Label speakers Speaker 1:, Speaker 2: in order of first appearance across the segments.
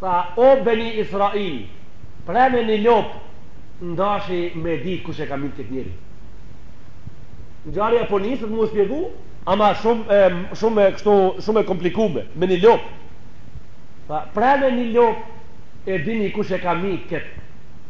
Speaker 1: Tha, O Beni Israil, preni një lopë, n'dashi me e ditë kush e ka mbyt këtë njeri. Ngjarja po niset me u shpjegu, ama shumë e shumë e kështu, shumë e komplikume, me një lopë. Tha, preni një lopë, e dini kush e ka mbyt këtë.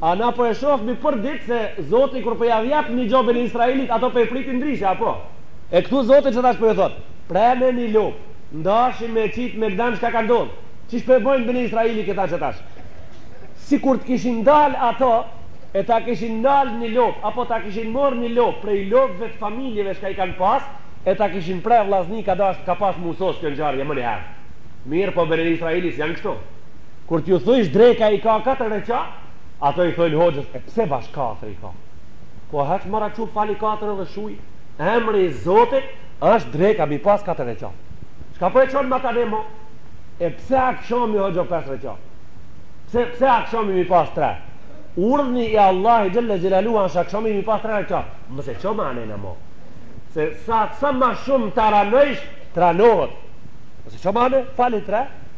Speaker 1: A na po e shofmi përditë se Zoti kur po ja jap një gjo beni Israilit ato po e pritin ndrishe apo? E këtu Zoti qetash po ju thot, Preni një lop, n'dashi me e qit n'mejdan çka ka ndodh, qysh po e bojn beni Israili këta qetash? Sikur të kishin dal ato e ta kishin nal një lop apo ta kishin marr një lop prej lopve të familjeve çka i kan pas e ta kishin pre vllazni ka dasht ka pas mu sos kjo ngjarje më një her. Mirpo beni Israili s'jan kështu. Kur t'ju thojsh dreka i ka katër reqa, ato i thojn hoxhës e pse bash katër i ka. Po hajt more çu fali katër edhe shuj, emri i Zotit është dreka mi pas katër reqa. Çka po e çon ma tani mo? E pse akshami hoxho pesë reqa? Pse pse akshami mi pas tre? Urdhni i Allahi xhelle xhelaluhu është akshami mi pas tre reqa. Mos e ço ma anena mo. Se sa sa ma shumë taranojsh tranohet. Mos e ço ma ane, fali tre,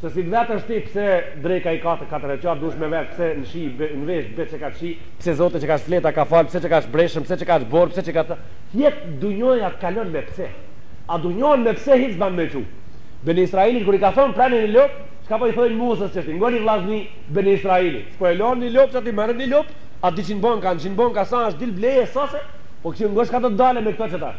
Speaker 1: Se si vetësh ti pse dreka i ka të katër reqat duhesh me vet pse në shi në vesh be çe ka të shi pse zoti çe ka të fleta ka fal pse çe ka të breshën pse çe ka të borë pse çe ka të jetë dunjaja të kalon me pse a dunjan me pse hiç s'ban me çu beni israilit kur i ka thon preni një lop çka po i thojn musës qe ti ngoni vllazni beni israilit s'po e lan një lop ça ti merr një lop a dyqind banka a njëqind banka sa është dil bleje sose po kjo ngo çka do të dale me këto qetash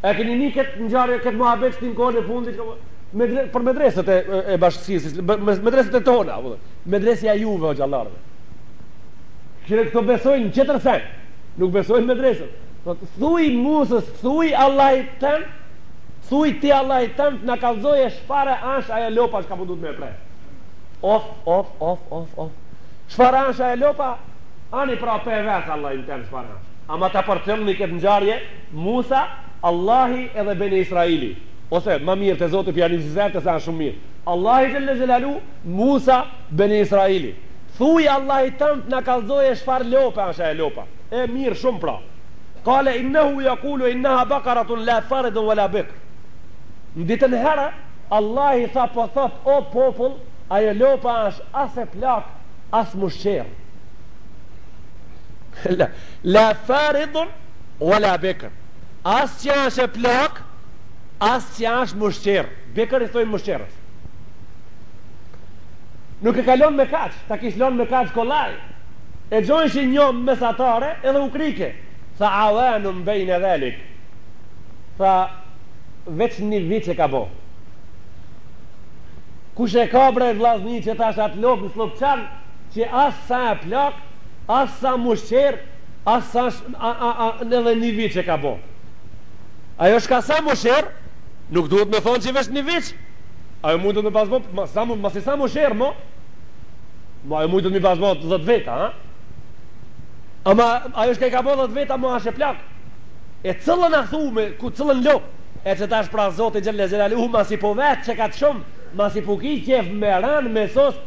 Speaker 1: E keni ni këtë ngjarje, këtë muhabet qeti në kohën e fundit, që, medre, për medresët e, e bashkësisë, medresët e tona, po, medresja juve o gjallarëve. Këshire këto besojnë në tjetër sen, nuk besojnë medresët. Po i thojn Musës, thuj Allahit tën, thuj ti Allahit tën t'na kallzoje çfare asht ajo lopa që ka pundut me e pre. Of, of, of, of, of. Çfare asht ajo lopa, ani pra pe ves Allahin tëm çfare asht. Ama ta përcillni këtë ngjarje Musa, Allahi edhe Beni Israili. Ose, ma mirë, te Zoti pia njëzet e sette se janë shumë mirë. Allahi xhelle xhelaluhu, Musa, Beni Israili. Thuj Allahit tën t'na kallzoje çfarë lope është ajo lopa. E mirë shumë pra. Kale innehu jekulu inneha bekaratun la faridun wala bikr. Nditën herë, Allahi tha po thotë o popull ajo lopa është as e plakë as mushqerr. La faridun wa la bikër. As që është e plakë, as që është mushqerrë. Bikër i thojnë mushqerrës. Nuk e kalon me kaq, ta kish lon me kaq kollaj. E gjojshin një mesatare edhe u krike. Tha awanun bejne dhalik. Tha veç një viç e ka bo. Kush e ka bre vllazni që tash atë lopë në slopçan, qe as sa e plakë as sa mushqerrë as sa edhe ni viç e ka bo ajo shka s'a mushqerrë nuk duhet me thon qe veç ni viç ajo mujtet me pas bo masi s'a mushqerrë mo mo ajo mujtet me pas bo dhet viça ha ama ajo shka i ka bo dhet viça mo asht e plakë e cëllën a thu me ku cëllën lop e qe tash pra zoti xhelle xhelaluhu masi po vet e kaq shum masi po ki qef me ran me sos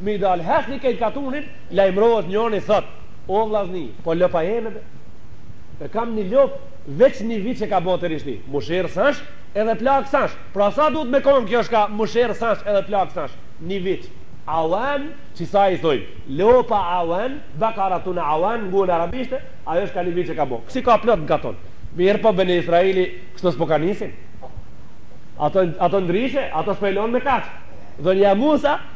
Speaker 1: Me dal hecni kejt katunin lajmërohet njani thot o vllazni po lop a jene be e kam ni lop veç ni viç e ka ba tërishti mushqerrë sash edhe plak sash pra sa duhet me kon kjo shka mushqerrë sash edhe plak sash ni viç awan qisaj i thojn lopa awan bakaratun awan në guhen arabishte ajo shka ni viç e ka ba kësi ka plot në katun mirpo beni israili kshtu spo ka nisin ato ato ndrishe ato spo e lon me kaq thon ja musa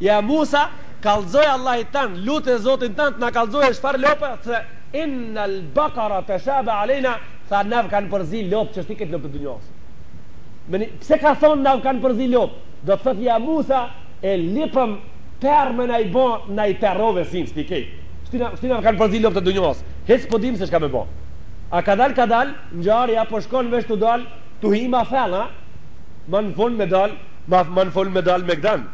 Speaker 1: Ja Musa, kallxoj Allahit tonë, lute Zotin tonë të na kallxoje çfarë lope tha Inna al-Baqara tashabe alejna, tha na u kanë përzi lopët krejt këto lopët e dunjasë. Meni, pse ka thonë na u kanë përzi lopët, do të thotë ja Musa, e lipëm per me na i ba naj prove sinë, s'ti kejt. S'ti na, s'ti na u kanë përzi lopët e dunjasë, hiç s'po dimë se çka me ba. A kadal kadal, ngjarja po shkon veç t'u dalë, t'u hi ma thellë, a? Ma në fund me dalë, ma, ma në fund me dalë mejdan.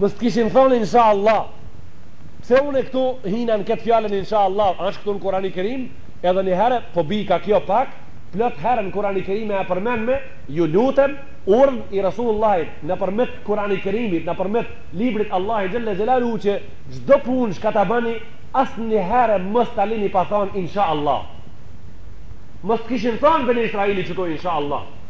Speaker 1: Mos t'kishin thonë insha Allah. Pse unë këtu hina në këtë fjalën insha Allah, është këtu në Kurani Kerim, edhe një herë po bi ka kjo pak, plot herë në Kurani Kerim e përmendme, ju lutem, urdhri i Rasulullahit, nëpërmet Kurani Kerimit, nëpërmet librit Allahit xhelle xhelaluhu që çdo punë çka ta bëni, asnjë herë mos ta lini pa thonë insha Allah. Mos t'kishin thonë beni Israili këtu insha Allah.